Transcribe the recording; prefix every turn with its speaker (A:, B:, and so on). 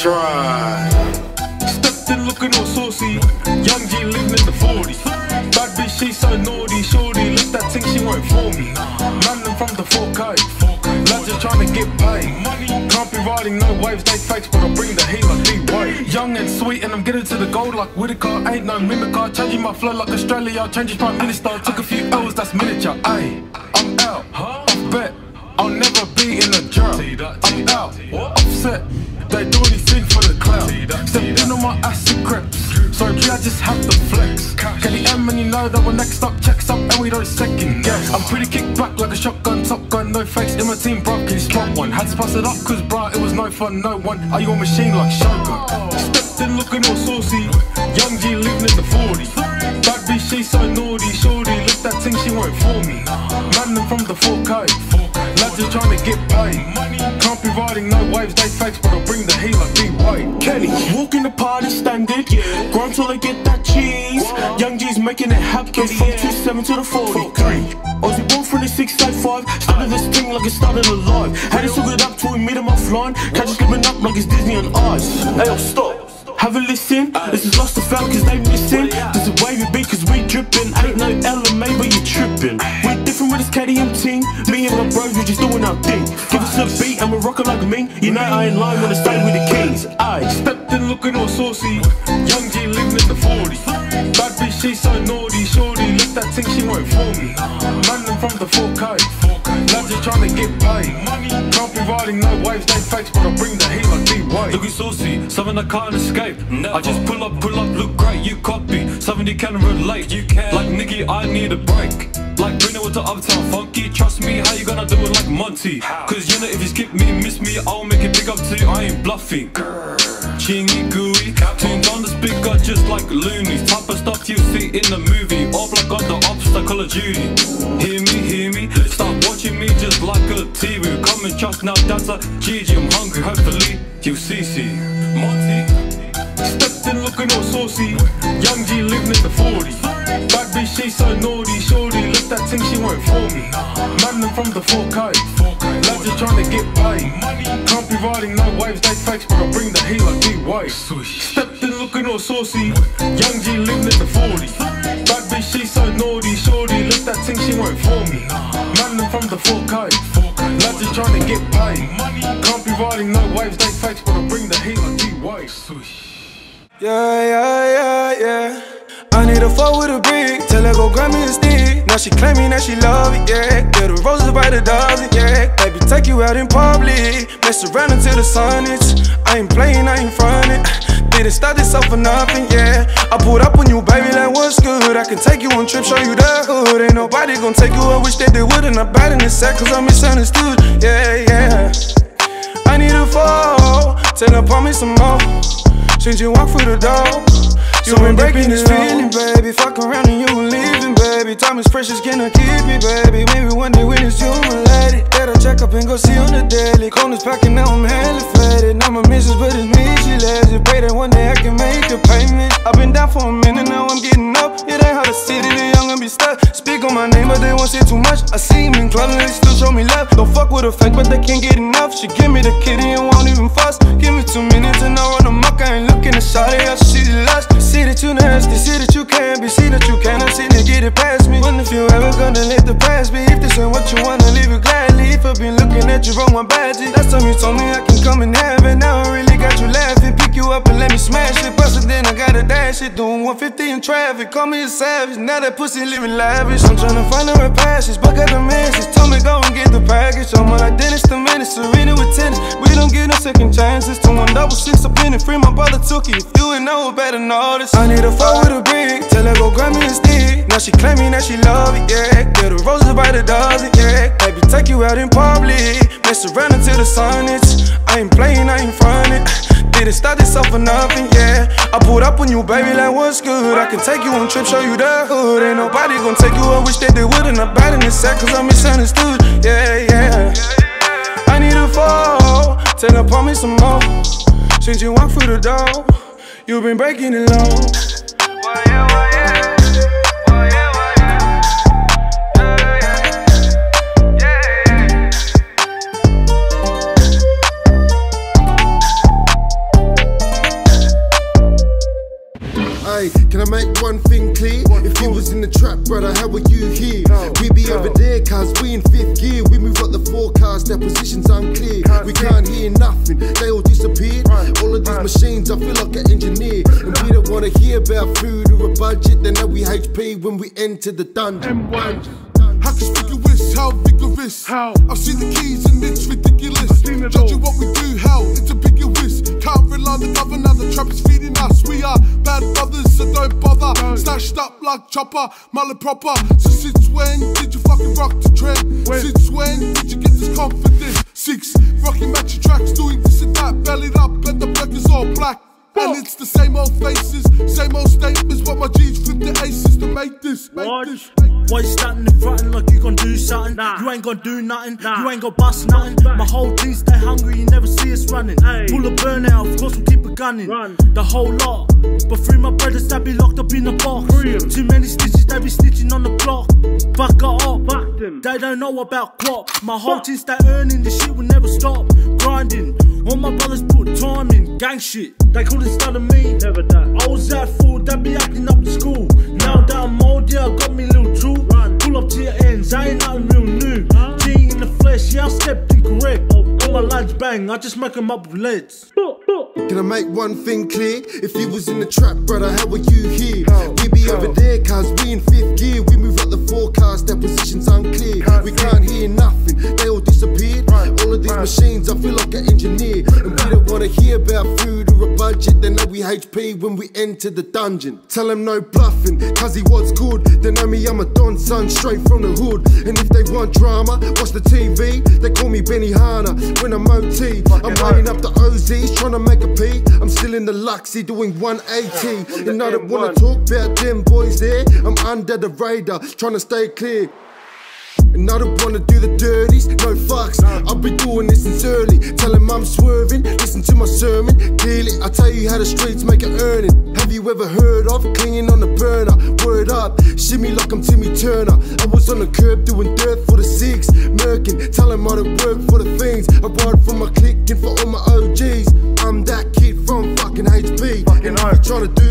A: try. Stepped in looking all saucy. Young G living in the 40s. Bad bitch, she so naughty. Shorty, look that thing, she won't for me. Man, them from the 4K. Lads just trying to get paid. Can't be riding no waves, they fakes, but I bring the heat like D-Way. Young and sweet, and I'm getting to the gold like Whitaker. Ain't no mimicker. Changing my flow like Australia. Changing prime minister. Took a few hours, that's miniature. Ayy, I'm out. Off bet. I'll never be in a drought. I'm out. Offset. They do anything for the clout. Stepped in on my acid creps. Sorry, G, I just have to flex. Kelly M, and you know that we're next up, checks up, and we don't second guess. I'm pretty kicked back like a shotgun, top my team, bro, can you spot one? Had to pass it up, cause bro, it was no fun, no one. Are you a machine like Shogun? Stepped in looking all saucy. Young G living in the 40. Bad bitch, she so naughty. Shorty, look that thing, she won't fool me. Man, from the 4K. Lads are trying to get paid. Can't be riding no waves, they fakes, but I'll bring the heat like D White.
B: Kenny, walk in the party standard. Yeah. Grind till they get that cheese. Young G's making it happen. From 27 to the 43. Aussie. 695, started this thing like it started alive. Had it took it up till we made him offline. Catch us giving up like it's Disney and ice. Hey, yo, stop. Have a listen, this is lost to fell cause they missing. This is wavy be cause we drippin' Ain't no LMA but you trippin' We're different with this KDM team. Me and my bros, we just doing our thing. Give us a beat and we're rockin' like me You know I ain't lying when I stay with the kings. I
A: stepped in looking all saucy. Like
C: Looking saucy, something I can't escape. I just pull up, pull up, look great, you copy. Something you can relate. You can. Like Nicky, I need a break. Like bring it to Uptown Funky. Trust me, how you gonna do it like Monty? Cause you know if you skip me, miss me, I'll make it big up to you. I ain't bluffing. Chingy gooey, tuned on the speaker just like loonies. Type of stuff you see in the movie, or like on the obstacle of duty. Hear me, hear me, start watching me just like a TV. Come and trust now, that's a GG. I'm hungry, hopefully see. Monty.
A: Stepped in looking all saucy. Young G living in the 40. Bad bitch, she so naughty. Shorty, look that thing, she won't for me. Man, them from the 4K. Lads just trying to get paid. Can't be riding no waves, they fakes, but I bring the heat like D-Way. Stepped in looking all saucy. Young G living in the 40. Bad bitch, she so naughty. Shorty, look that thing, she won't for me. Man, them from the 4K. Lads just trying to get paid. Can't be riding no waves, they fakes, but I bring the heat like D-Way.
D: Yeah, yeah, yeah, yeah. I need a fuck with a brick, tell her go grab me a stick. Now she claiming that she love it, yeah. Get the roses by the dozen, yeah. Baby, take you out in public, mess around until the sun hits. I ain't playing, I ain't frontin'. Didn't start this off for nothing, yeah. I pulled up on you, baby, like what's good? I can take you on trips, show you the hood. Ain't nobody gonna take you, I wish that they would. And I'm bad in this set, cause I'm misunderstood, yeah, yeah. I need a fall, tell her, me some more. Since you walk through the door, you been breaking this feeling, baby. Fuck around and you leaving, baby. Time is precious, can I keep me, baby? Maybe one day when it's you, my lady. Better check up and go see on the daily. Corners packing, now I'm hella faded. Now my missus, but it's me, lazy. Pray that one day I can make a payment. I've been down for a minute, now I'm getting up. It ain't how the city, the young and be stuck. Speak on my name, but they won't say too much. I see him in and they still show me love. Don't fuck with a fake, but they can't get enough. She give me the kitty and won't even fuss. Give me two minutes and I run amok. I ain't looking to shot it, she's lost. See that you nasty, see that you can't be, see that you cannot see to get it past me. Wonder if you ever gonna let the past be. If this ain't what you wanna, leave it gladly. If I've been looking at you wrong, my badges. Last time you told me I can come in heaven. Now I really got you laughing. Pick you up and let me smash it. Bust it, then I gotta dash it. Doing 150 in traffic. Call me a savage. Now that pussy living lavish. I'm tryna find her a passage, but got the message. Told me go and get the package. I'm like Dennis the Menace, Serena with tennis. We don't get no second chances. To one double six up in it. Free my brother took it. If you ain't know, better this. I need a fuck with a brick. Tell her go grab me a stick. Now she claiming that she love it, yeah. Get the roses by the dozen, yeah. Baby, take you out in public. Mess around until the sun hits. I ain't playing, I ain't frontin'. Didn't start this off for nothing, yeah. I pulled up on you, baby, like what's good? I can take you on trips, show you the hood. Ain't nobody gonna take you. I wish that they would. And I'm bad in the set, cause I'm misunderstood, yeah, yeah. I need a fall. Tell her, pour me some more. Since you walk through the door, you've been breaking it low.
E: Hey, can I make one thing clear? If you was in the trap, brother, how were you here? We be over there, cause we in fifth gear. We move up the forecast, their positions unclear. We can't hear nothing, they all disappeared. All of these machines, I feel like an engineer. And we don't wanna hear about food or a budget. Then know we HP when we enter the dungeon.
F: How conspicuous, how vigorous.
A: How?
F: I've seen the keys in it's like chopper, mullet proper. So since when did you fucking rock the trend?
A: When?
F: Since when did you get this confidence? Six, rocking matching tracks, doing And it's the same old faces, same old statements, but my G's flip the aces to make this, make
A: What?
F: this. Make this.
B: Why you standing in front like you gon' do something?
A: Nah.
B: You ain't gon' do nothing.
A: Nah.
B: You ain't gon' bust nothing.
A: back.
B: My whole team stay hungry. You never see us running.
A: Hey.
B: Pull a burnout, of course we keep it gunning.
A: Run.
B: The whole lot. But free my brothers that be locked up in the box.
A: Free 'em.
B: Too many stitches, they be stitching on the block. Buck it up.
A: Fuck them.
B: They don't know about crop. My whole
A: Fuck.
B: team stay earning. The shit will never stop. Grinding. All my brothers put time in. Gang shit. They couldn't study me.
A: Never that.
B: I was that fool that be acting up to school. Now that I'm old, yeah, I got me little tool.
A: Run.
B: Pull up to your ends, I ain't nothing real new.
A: Huh?
B: G in the flesh, yeah, I stepped incorrect. All my lads bang, I just make 'em up with leads.
E: Can I make one thing clear? If you was in the trap, brother, how were you here? We be over there, cause we in fifth gear. We move up the forecast, their positions unclear. We can't hear nothing, they all machines, I feel like an engineer. And we don't wanna hear about food or a budget. They know we HP when we enter the dungeon. Tell them no bluffing, cause he was good. They know me, I'm a Don son, straight from the hood. And if they want drama, watch the TV. They call me Benny Hanna when I'm OT. I'm laying up the OZs, trying to make a P. I'm still in the Luxy doing 180. And I don't wanna talk about them boys there. I'm under the radar, trying to stay clear. And I don't wanna do the dirties, how the streets make an earning. Have you ever heard of clinging on the burner? Word up, shimmy like I'm Timmy Turner. I was on the curb doing dirt for the six. Merkin, tell 'em I don't work for the things. I ride for my clique and for all my OGs. I'm that kid from fucking HB. and if you tryna do